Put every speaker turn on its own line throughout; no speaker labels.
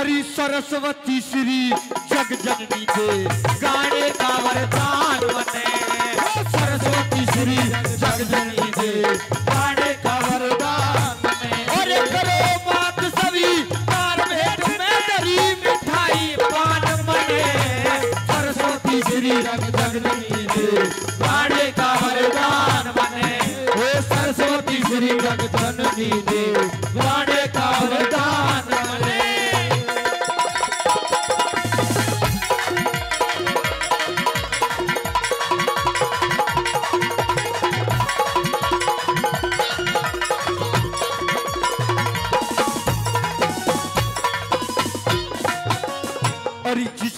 अरे सरस्वती श्री जग जननी दे गाने का वरदान बने। सरस्वती श्री जग जननी दे गाने का वरदान बने। बात सभी मिठाई पान बने। सरस्वती श्री जग जननी दे गाने का वरदान बने। सरस्वती श्री जग जननी दे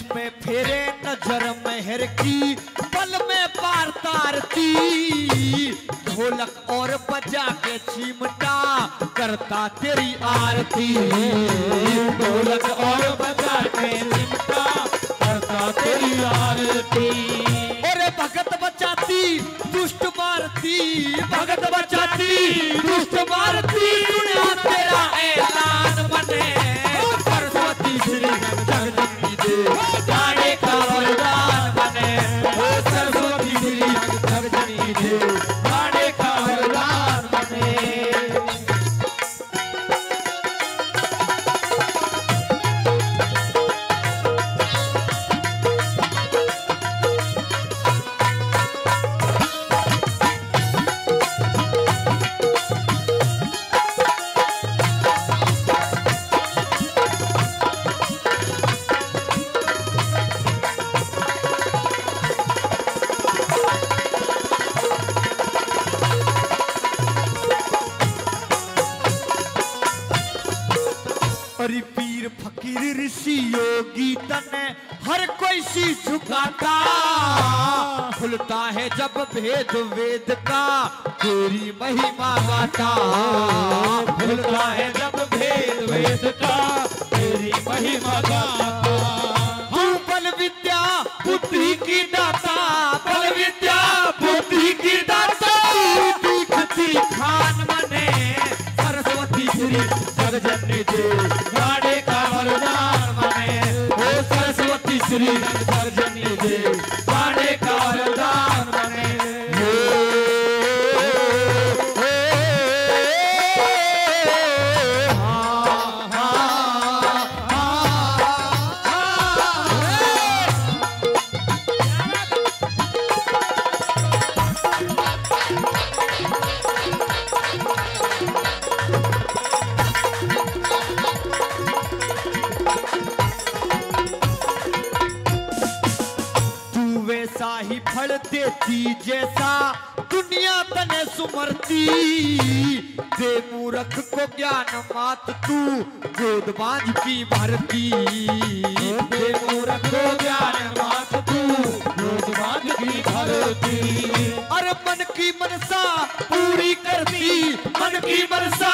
जिसमें फेरे नज़र मेहर की, पल में पार तारती। ढोलक और बजा के चिमटा करता तेरी आरती। ढोलक और बजा के चिमटा करता तेरी आरती। अरे भगत बचाती, दुष्ट मारती। भगत बचाती, दुष्ट मारती। तेरा ऐलान ऋषि योगी तने हर कोई सी झुकाता। खुलता है जब भेद वेद का, तेरी महिमा गाता। श्री जगजननी दे वैसा ही फल देती जैसा दुनिया तने सुमरती। दे मूर्ख को ज्ञान मात तू, गोद बांझ की भरती। दे मूर्ख को ज्ञान मात तू, गोद बांझ की भरती। अरे मन की मनसा पूरी करती, मन की मनसा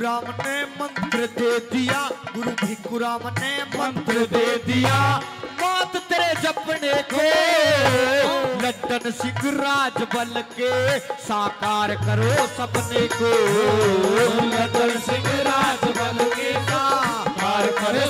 भिकुराम ने मंत्र दे दिया। गुरु भिकुराम ने मंत्र दे दिया। मात तेरे जपने को लटन सिंह राज बल के साकार करो सपने को। लटन सिंह राज बल के साकार करो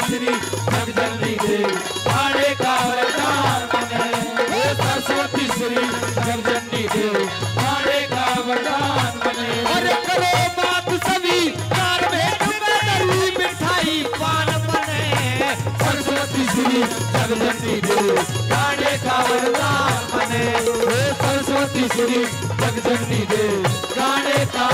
श्री जगदम्बी दे गाने का वरदान बने। सरस्वती श्री जगदम्बी दे गाने का वरदान बने। अरे करो बात सभी। कार में दरी मिठाई पान बने। सरस्वती श्री जगदम्बी दे गाने का वरदान बने। सरस्वती तेरी जगजननी दे गाने का